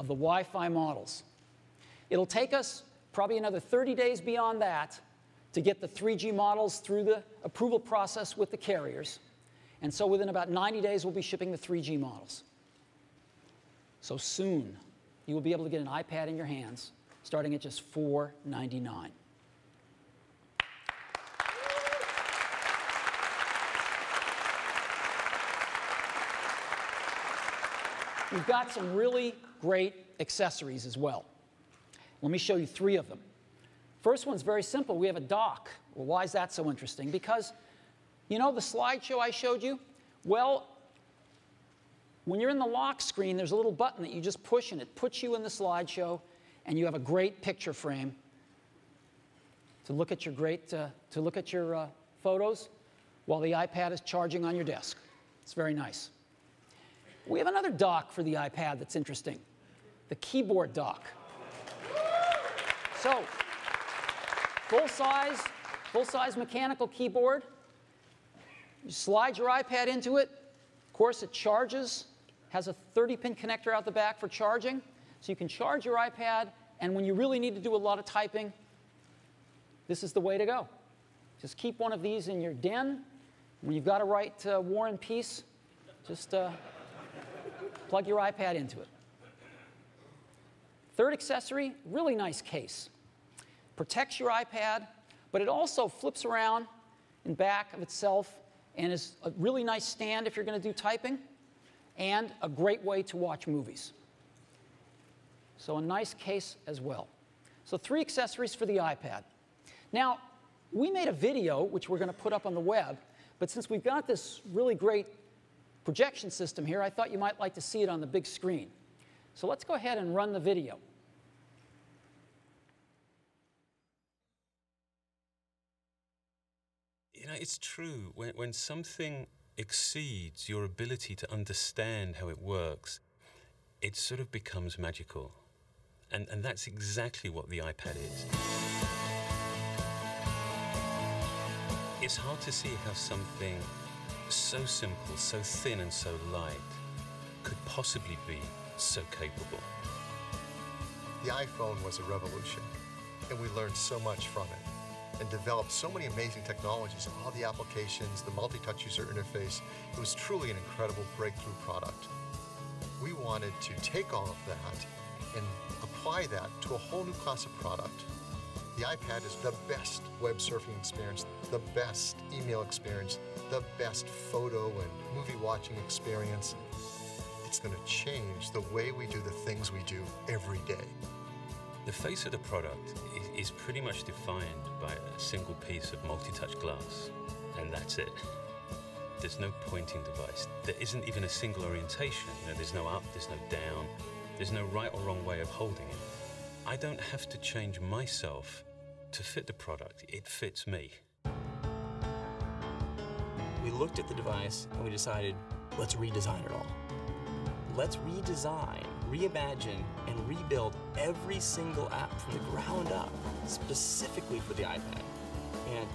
of the Wi-Fi models. It'll take us probably another 30 days beyond that to get the 3G models through the approval process with the carriers. And so within about 90 days, we'll be shipping the 3G models. So soon, you will be able to get an iPad in your hands starting at just $4.99. We've got some really great accessories as well. Let me show you three of them. First one's very simple. We have a dock. Well, why is that so interesting? Because, you know, the slideshow I showed you? Well, when you're in the lock screen, there's a little button that you just push, and it puts you in the slideshow, and you have a great picture frame to look at your great uh, to look at your uh, photos while the iPad is charging on your desk. It's very nice. We have another dock for the iPad that's interesting, the keyboard dock. So, full size, full size mechanical keyboard. You slide your iPad into it. Of course, it charges, has a 30 pin connector out the back for charging. So you can charge your iPad, and when you really need to do a lot of typing, this is the way to go. Just keep one of these in your den. When you've got to write uh, War and Peace, just uh, plug your iPad into it. Third accessory, really nice case. Protects your iPad, but it also flips around in back of itself and is a really nice stand if you're going to do typing and a great way to watch movies. So a nice case as well. So three accessories for the iPad. Now, we made a video, which we're going to put up on the web, but since we've got this really great projection system here, I thought you might like to see it on the big screen. So let's go ahead and run the video. You know, it's true. When, when something exceeds your ability to understand how it works, it sort of becomes magical. And, and that's exactly what the iPad is. It's hard to see how something so simple, so thin and so light could possibly be so capable. The iPhone was a revolution, and we learned so much from it and developed so many amazing technologies and all the applications, the multi-touch user interface. It was truly an incredible breakthrough product. We wanted to take all of that and apply that to a whole new class of product. The iPad is the best web surfing experience, the best email experience, the best photo and movie watching experience. It's going to change the way we do the things we do every day. The face of the product is, is pretty much defined by a single piece of multi-touch glass, and that's it. There's no pointing device. There isn't even a single orientation. You know, there's no up, there's no down, there's no right or wrong way of holding it. I don't have to change myself to fit the product. It fits me. We looked at the device and we decided, let's redesign it all. Let's redesign, reimagine, and rebuild every single app from the ground up, specifically for the iPad. And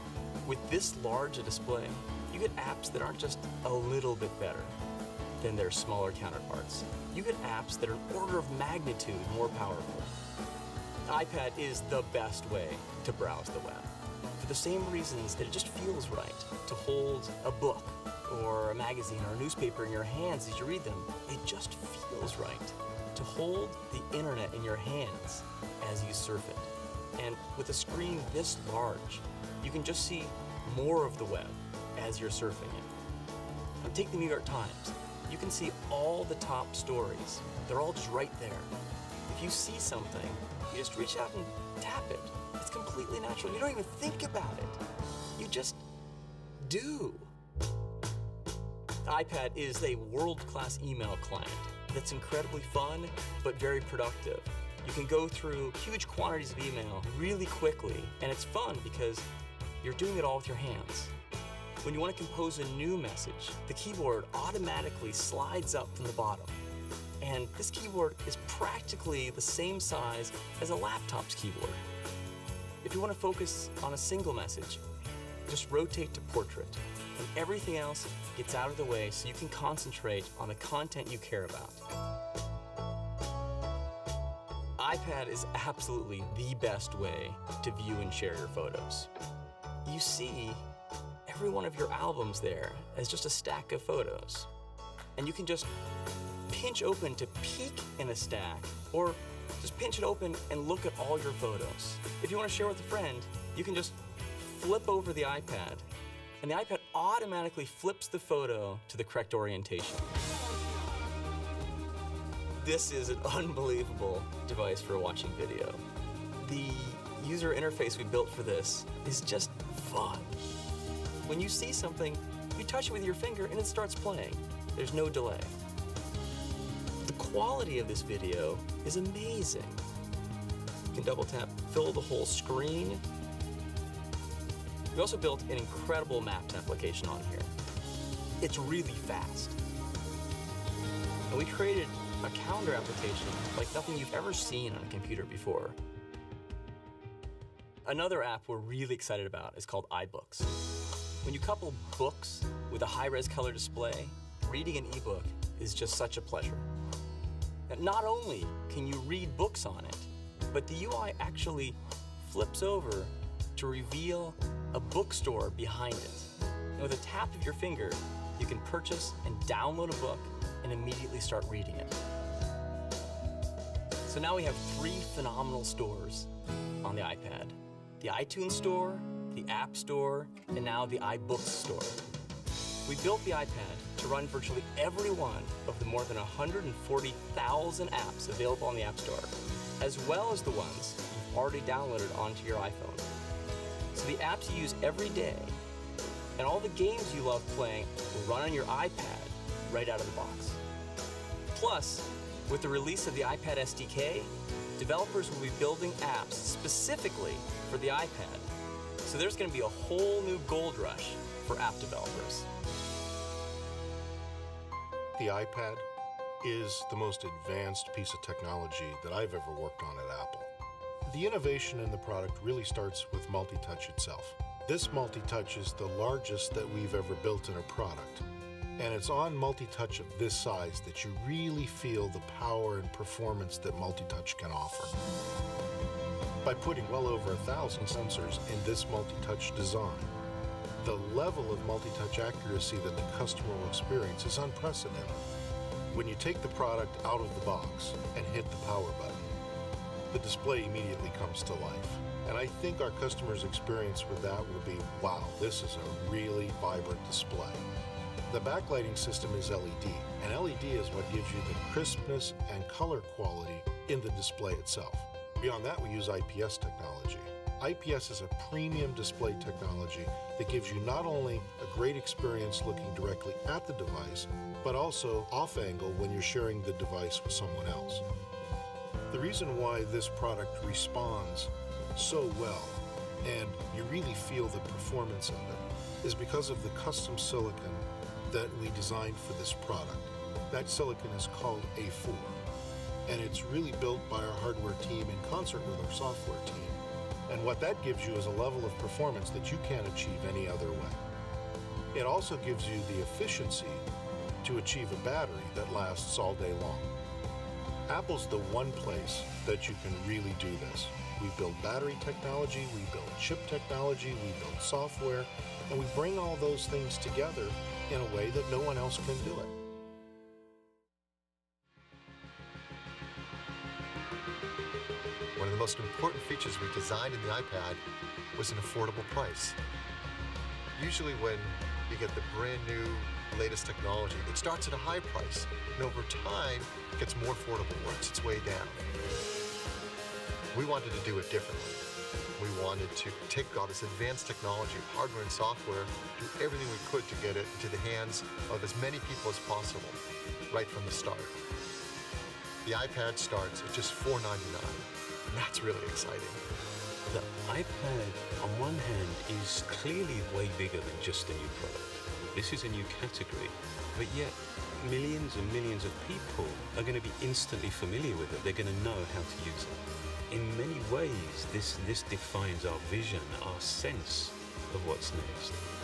with this large a display, you get apps that aren't just a little bit better than their smaller counterparts. You get apps that are an order of magnitude more powerful. The iPad is the best way to browse the web for the same reasons that it just feels right to hold a book or a magazine or a newspaper in your hands as you read them. It just feels right to hold the internet in your hands as you surf it. And with a screen this large, you can just see more of the web as you're surfing it. Now take the New York Times. You can see all the top stories. They're all just right there. If you see something, you just reach out and tap it. It's completely natural. You don't even think about it. You just do. IPad is a world-class email client that's incredibly fun, but very productive. You can go through huge quantities of email really quickly, and it's fun because you're doing it all with your hands. When you want to compose a new message, the keyboard automatically slides up from the bottom. And this keyboard is practically the same size as a laptop's keyboard. If you want to focus on a single message, just rotate to portrait, and everything else gets out of the way so you can concentrate on the content you care about. iPad is absolutely the best way to view and share your photos. You see every one of your albums there as just a stack of photos. And you can just pinch open to peek in a stack, or just pinch it open and look at all your photos. If you want to share with a friend, you can just flip over the iPad, and the iPad automatically flips the photo to the correct orientation. This is an unbelievable device for watching video. The user interface we built for this is just fun. When you see something, you touch it with your finger and it starts playing. There's no delay. The quality of this video is amazing. You can double tap, fill the whole screen. We also built an incredible maps application on here. It's really fast. And we created a calendar application like nothing you've ever seen on a computer before. Another app we're really excited about is called iBooks. When you couple books with a high-res color display, reading an ebook is just such a pleasure. And not only can you read books on it, but the UI actually flips over to reveal a bookstore behind it. And with a tap of your finger, you can purchase and download a book and immediately start reading it. So now we have three phenomenal stores on the iPad. The iTunes Store, the App Store, and now the iBooks Store. We built the iPad to run virtually every one of the more than 140,000 apps available on the App Store, as well as the ones you've already downloaded onto your iPhone. The apps you use every day and all the games you love playing will run on your iPad right out of the box. Plus, with the release of the iPad SDK, developers will be building apps specifically for the iPad. So there's going to be a whole new gold rush for app developers. The iPad is the most advanced piece of technology that I've ever worked on at Apple. The innovation in the product really starts with multi-touch itself. This multi-touch is the largest that we've ever built in a product. And it's on multi-touch of this size that you really feel the power and performance that multi-touch can offer. By putting well over a thousand sensors in this multi-touch design, the level of multi-touch accuracy that the customer will experience is unprecedented. When you take the product out of the box and hit the power button, the display immediately comes to life. And I think our customers' experience with that will be, wow, this is a really vibrant display. The backlighting system is LED, and LED is what gives you the crispness and color quality in the display itself. Beyond that, we use IPS technology. IPS is a premium display technology that gives you not only a great experience looking directly at the device, but also off angle when you're sharing the device with someone else. The reason why this product responds so well and you really feel the performance of it is because of the custom silicon that we designed for this product. That silicon is called A4, and it's really built by our hardware team in concert with our software team. And what that gives you is a level of performance that you can't achieve any other way. It also gives you the efficiency to achieve a battery that lasts all day long. Apple's the one place that you can really do this. We build battery technology, we build chip technology, we build software, and we bring all those things together in a way that no one else can do it. One of the most important features we designed in the iPad was an affordable price. Usually when you get the brand new latest technology, it starts at a high price, and over time, it gets more affordable, works its way down. We wanted to do it differently. We wanted to take all this advanced technology, hardware and software, do everything we could to get it into the hands of as many people as possible, right from the start. The iPad starts at just $4.99, and that's really exciting. The iPad, on one hand, is clearly way bigger than just a new product. This is a new category, but yet millions and millions of people are going to be instantly familiar with it. They're going to know how to use it. In many ways, this, this defines our vision, our sense of what's next.